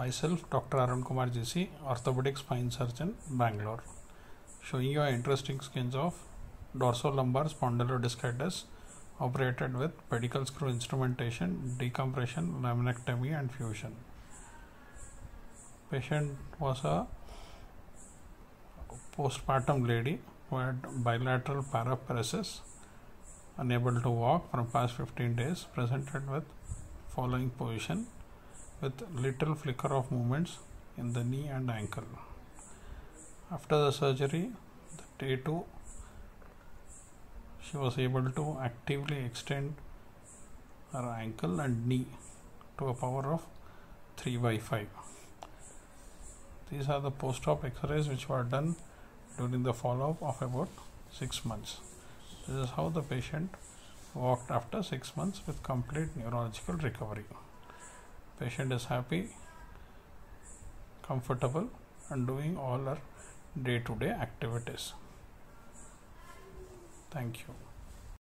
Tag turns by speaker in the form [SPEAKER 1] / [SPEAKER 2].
[SPEAKER 1] Myself, Dr. Arun Kumar GC, orthopedic spine surgeon, Bangalore. Showing you interesting skins of dorsolumbar spondylodiscitis operated with pedicle screw instrumentation, decompression, laminectomy, and fusion. Patient was a postpartum lady who had bilateral paraparesis, unable to walk from past 15 days, presented with following position with little flicker of movements in the knee and ankle. After the surgery, the day 2, she was able to actively extend her ankle and knee to a power of 3 by 5. These are the post op x rays which were done during the follow up of about 6 months. This is how the patient walked after 6 months with complete neurological recovery. Patient is happy, comfortable, and doing all her day to day activities. Thank you.